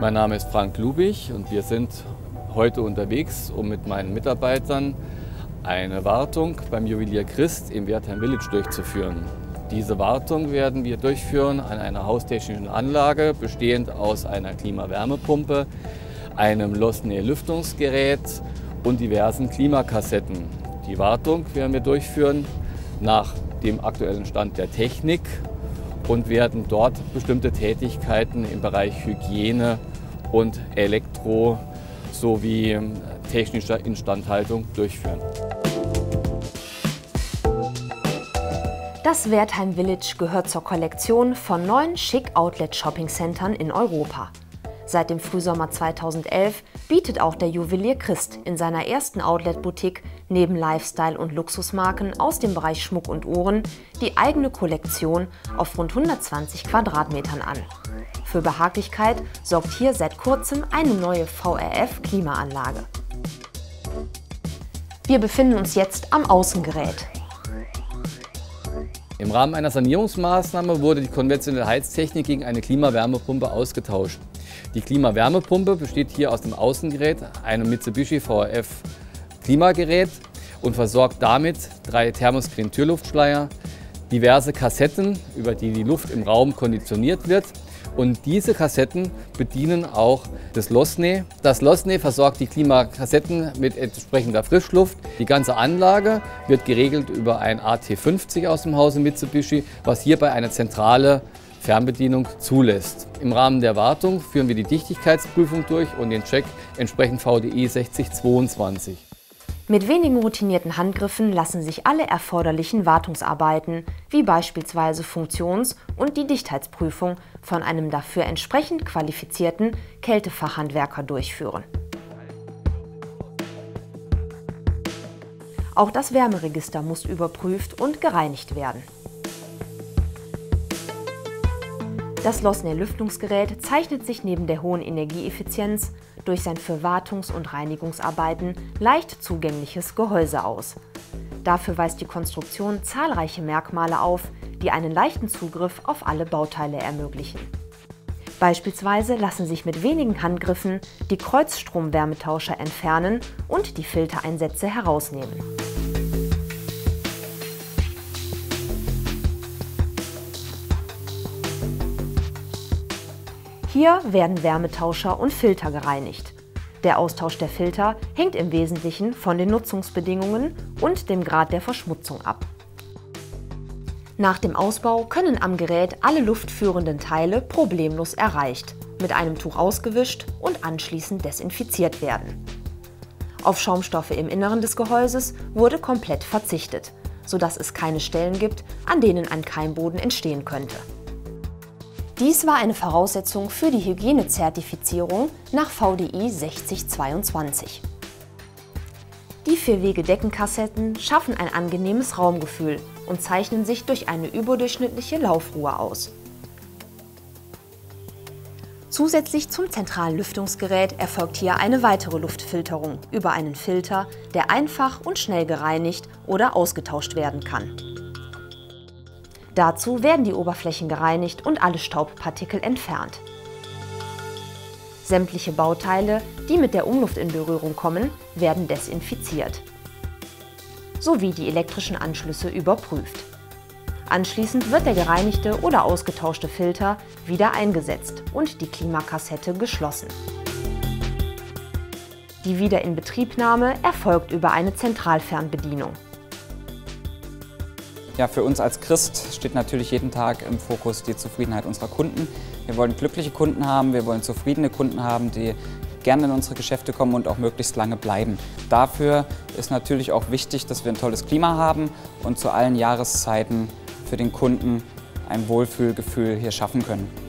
Mein Name ist Frank Lubich und wir sind heute unterwegs, um mit meinen Mitarbeitern eine Wartung beim Juwelier Christ im Wertheim Village durchzuführen. Diese Wartung werden wir durchführen an einer haustechnischen Anlage, bestehend aus einer Klimawärmepumpe, einem Losnay-Lüftungsgerät und diversen Klimakassetten. Die Wartung werden wir durchführen nach dem aktuellen Stand der Technik und werden dort bestimmte Tätigkeiten im Bereich Hygiene und Elektro sowie technischer Instandhaltung durchführen. Das Wertheim Village gehört zur Kollektion von neun Schick Outlet Shopping Centern in Europa. Seit dem Frühsommer 2011 bietet auch der Juwelier Christ in seiner ersten Outlet-Boutique neben Lifestyle- und Luxusmarken aus dem Bereich Schmuck und Uhren die eigene Kollektion auf rund 120 Quadratmetern an. Für Behaglichkeit sorgt hier seit kurzem eine neue VRF-Klimaanlage. Wir befinden uns jetzt am Außengerät. Im Rahmen einer Sanierungsmaßnahme wurde die konventionelle Heiztechnik gegen eine Klimawärmepumpe ausgetauscht. Die Klimawärmepumpe besteht hier aus dem Außengerät, einem Mitsubishi VRF Klimagerät und versorgt damit drei Thermoscreen-Türluftschleier, diverse Kassetten, über die die Luft im Raum konditioniert wird. Und diese Kassetten bedienen auch das Losney. Das Losney versorgt die Klimakassetten mit entsprechender Frischluft. Die ganze Anlage wird geregelt über ein AT50 aus dem Hause Mitsubishi, was hierbei eine zentrale Fernbedienung zulässt. Im Rahmen der Wartung führen wir die Dichtigkeitsprüfung durch und den Check entsprechend VDI 6022. Mit wenigen routinierten Handgriffen lassen sich alle erforderlichen Wartungsarbeiten, wie beispielsweise Funktions- und die Dichtheitsprüfung, von einem dafür entsprechend qualifizierten Kältefachhandwerker durchführen. Auch das Wärmeregister muss überprüft und gereinigt werden. Das Losner-Lüftungsgerät zeichnet sich neben der hohen Energieeffizienz durch sein für Wartungs- und Reinigungsarbeiten leicht zugängliches Gehäuse aus. Dafür weist die Konstruktion zahlreiche Merkmale auf, die einen leichten Zugriff auf alle Bauteile ermöglichen. Beispielsweise lassen sich mit wenigen Handgriffen die Kreuzstromwärmetauscher entfernen und die Filtereinsätze herausnehmen. Hier werden Wärmetauscher und Filter gereinigt. Der Austausch der Filter hängt im Wesentlichen von den Nutzungsbedingungen und dem Grad der Verschmutzung ab. Nach dem Ausbau können am Gerät alle luftführenden Teile problemlos erreicht, mit einem Tuch ausgewischt und anschließend desinfiziert werden. Auf Schaumstoffe im Inneren des Gehäuses wurde komplett verzichtet, sodass es keine Stellen gibt, an denen ein Keimboden entstehen könnte. Dies war eine Voraussetzung für die Hygienezertifizierung nach VDI 6022. Die Vier-Wege-Deckenkassetten schaffen ein angenehmes Raumgefühl und zeichnen sich durch eine überdurchschnittliche Laufruhe aus. Zusätzlich zum zentralen Lüftungsgerät erfolgt hier eine weitere Luftfilterung über einen Filter, der einfach und schnell gereinigt oder ausgetauscht werden kann. Dazu werden die Oberflächen gereinigt und alle Staubpartikel entfernt. Sämtliche Bauteile, die mit der Umluft in Berührung kommen, werden desinfiziert. Sowie die elektrischen Anschlüsse überprüft. Anschließend wird der gereinigte oder ausgetauschte Filter wieder eingesetzt und die Klimakassette geschlossen. Die Wiederinbetriebnahme erfolgt über eine Zentralfernbedienung. Ja, für uns als Christ steht natürlich jeden Tag im Fokus die Zufriedenheit unserer Kunden. Wir wollen glückliche Kunden haben, wir wollen zufriedene Kunden haben, die gerne in unsere Geschäfte kommen und auch möglichst lange bleiben. Dafür ist natürlich auch wichtig, dass wir ein tolles Klima haben und zu allen Jahreszeiten für den Kunden ein Wohlfühlgefühl hier schaffen können.